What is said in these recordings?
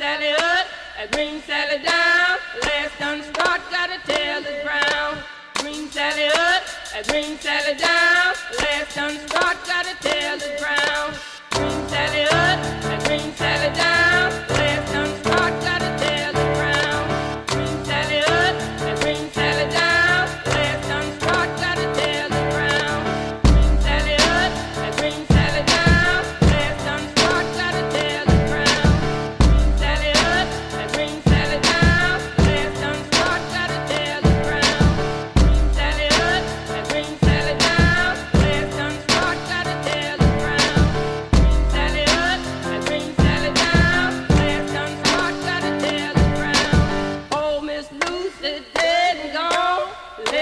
Sally up, I Green Sally down. Last done start, gotta tell the ground. Green Sally up, I Green Sally down. Last done start, gotta tell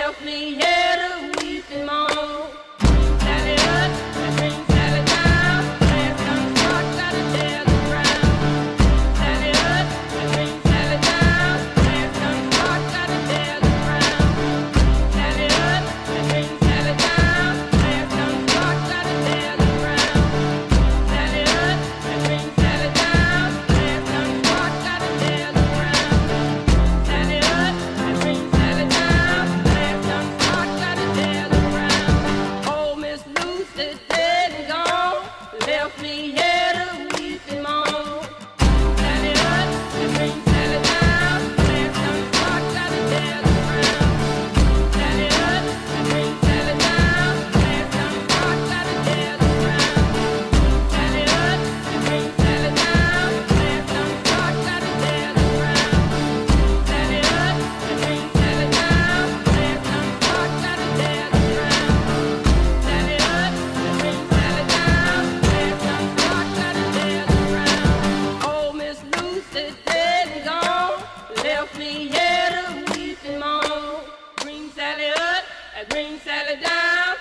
help me, yeah. Brooklyn had a weeping mom. Green Sally up, a green Sally down.